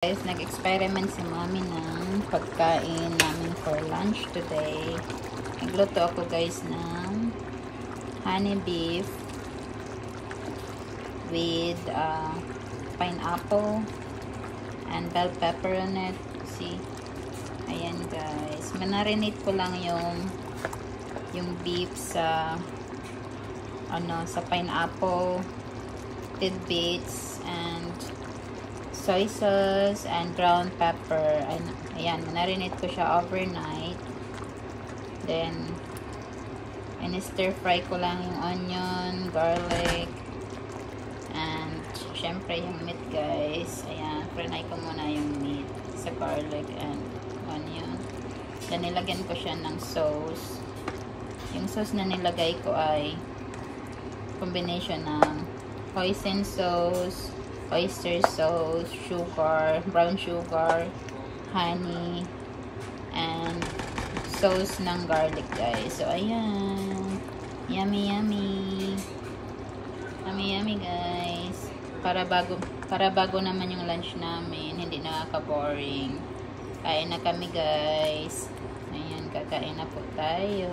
Guys, nag-experiment si mami ng pagkain namin for lunch today. Nagluto ako guys ng honey beef with uh, pineapple and bell pepper on it. See? Ayan guys. Manarinate ko lang yung yung beef sa ano, sa pineapple tidbits and soy sauce and ground pepper. Ayan, narinate ko siya overnight. Then, and stir fry ko lang yung onion, garlic, and syempre yung meat guys. Ayan, fry ko muna yung meat sa garlic and onion. Then, nilagyan ko siya ng sauce. Yung sauce na nilagay ko ay combination ng hoisin sauce, oyster sauce, sugar, brown sugar, honey, and sauce ng garlic guys. So, ayan. Yummy, yummy. Yummy, yummy guys. Para bago, para bago naman yung lunch namin. Hindi nakaka-boring. Kain na kami guys. Ayan, kakain na po tayo.